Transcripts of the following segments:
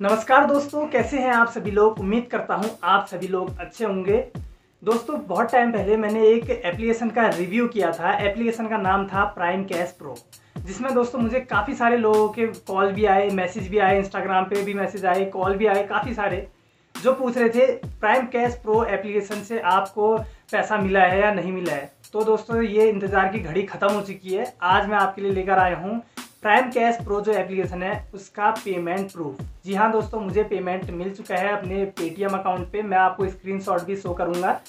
नमस्कार दोस्तों, कैसे हैं आप सभी लोग? उम्मीद करता हूँ आप सभी लोग अच्छे होंगे। दोस्तों, बहुत टाइम पहले मैंने एक एप्लीकेशन का रिव्यू किया था। एप्लीकेशन का नाम था प्राइम कैश प्रो जिसमें दोस्तों मुझे काफ़ी सारे लोगों के कॉल भी आए मैसेज भी आए इंस्टाग्राम पे भी मैसेज आए कॉल भी आए, काफ़ी सारे, जो पूछ रहे थे प्राइम कैश प्रो एप्लीकेशन से आपको पैसा मिला है या नहीं मिला है? तो दोस्तों, ये इंतज़ार की घड़ी ख़त्म हो चुकी है। आज मैं आपके लिए लेकर आया हूँ प्राइम कैश प्रो जो एप्लीकेशन है, उसका पेमेंट प्रूफ जी हाँ दोस्तों, मुझे पेमेंट मिल चुका है अपने पेटीएम अकाउंट पे। मैं आपको स्क्रीनशॉट भी शो करूँगा।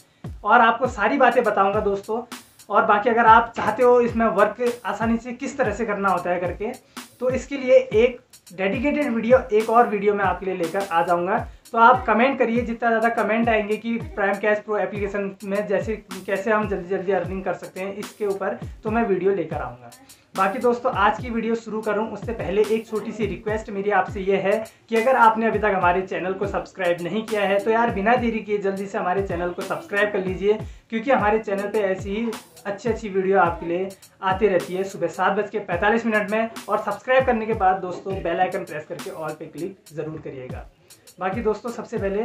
और आपको सारी बातें बताऊँगा दोस्तों। और बाकी अगर आप चाहते हो इसमें वर्क आसानी से किस तरह से करना होता है करके तो इसके लिए एक डेडिकेटेड वीडियो एक और वीडियो मैं आपके लिए लेकर आ जाऊँगा। तो आप कमेंट करिए, जितना ज़्यादा कमेंट आएँगे कि प्राइम कैश प्रो एप्लीकेशन में जैसे, कैसे हम जल्दी जल्दी अर्निंग कर सकते हैं, इसके ऊपर तो मैं वीडियो लेकर आऊँगा। बाकी दोस्तों, आज की वीडियो शुरू करूँ, उससे पहले एक छोटी सी रिक्वेस्ट मेरी आपसे ये है कि अगर आपने अभी तक हमारे चैनल को सब्सक्राइब नहीं किया है तो यार बिना देरी किए जल्दी से हमारे चैनल को सब्सक्राइब कर लीजिए, क्योंकि हमारे चैनल पे ऐसी ही अच्छी अच्छी वीडियो आपके लिए आती रहती है सुबह सात बज के पैंतालीस मिनट में, और सब्सक्राइब करने के बाद दोस्तों बेल आइकन प्रेस करके ऑल पे क्लिक ज़रूर करिएगा। बाकी दोस्तों, सबसे पहले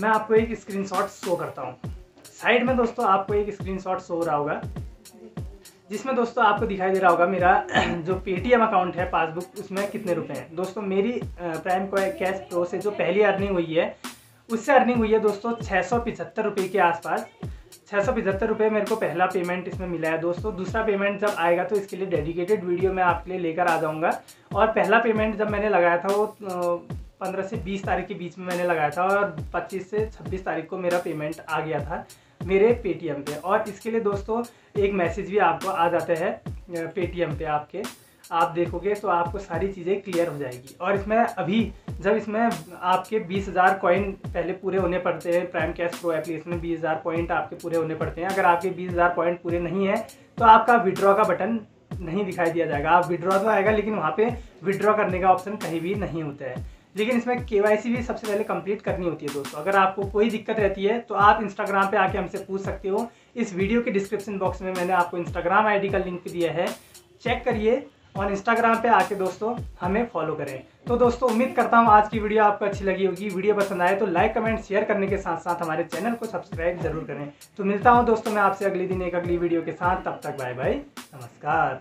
मैं आपको एक स्क्रीनशॉट शो करता हूँ। साइड में दोस्तों, आपको एक स्क्रीनशॉट शो हो रहा होगा, जिसमें दोस्तों आपको दिखाई दे रहा होगा मेरा जो पेटीएम अकाउंट है पासबुक उसमें कितने रुपए हैं। दोस्तों, मेरी प्राइम कैश प्रो से जो पहली अर्निंग हुई है, उससे अर्निंग हुई है दोस्तों छः सौ पिछहत्तर रुपये के आसपास। छः सौ पिछहत्तर रुपये मेरे को पहला पेमेंट इसमें मिला है दोस्तों। दूसरा पेमेंट जब आएगा तो इसके लिए डेडिकेटेड वीडियो मैं आपके लिए लेकर आ जाऊँगा। और पहला पेमेंट जब मैंने लगाया था वो पंद्रह से बीस तारीख के बीच में मैंने लगाया था और पच्चीस से छब्बीस तारीख को मेरा पेमेंट आ गया था मेरे पेटीएम पे। और इसके लिए दोस्तों, एक मैसेज भी आपको आ जाता है पेटीएम पे आपके। आप देखोगे तो आपको सारी चीज़ें क्लियर हो जाएगी। और इसमें अभी, जब इसमें आपके बीस हज़ार कॉइन पहले पूरे होने पड़ते हैं प्राइम कैश प्रो एप्लीकेशन में बीस हज़ार पॉइंट आपके पूरे होने पड़ते हैं। अगर आपके बीस हज़ार पॉइंट पूरे नहीं है तो आपका विड्रॉ का बटन नहीं दिखाई दिया जाएगा। आप विड्रॉ तो आएगा, लेकिन वहाँ पे विड्रॉ करने का ऑप्शन कहीं भी नहीं होता है। लेकिन इसमें केवाईसी भी सबसे पहले कंप्लीट करनी होती है दोस्तों। अगर आपको कोई दिक्कत रहती है तो आप इंस्टाग्राम पे आके हमसे पूछ सकते हो। इस वीडियो के डिस्क्रिप्शन बॉक्स में मैंने आपको इंस्टाग्राम आईडी का लिंक दिया है। चेक करिए और इंस्टाग्राम पे आके दोस्तों हमें फॉलो करें। तो दोस्तों, उम्मीद करता हूँ आज की वीडियो आपको अच्छी लगी होगी। वीडियो पसंद आए तो लाइक कमेंट शेयर करने के साथ साथ हमारे चैनल को सब्सक्राइब ज़रूर करें। तो मिलता हूँ दोस्तों मैं आपसे अगले दिन एक अगली वीडियो के साथ। तब तक बाय बाय नमस्कार।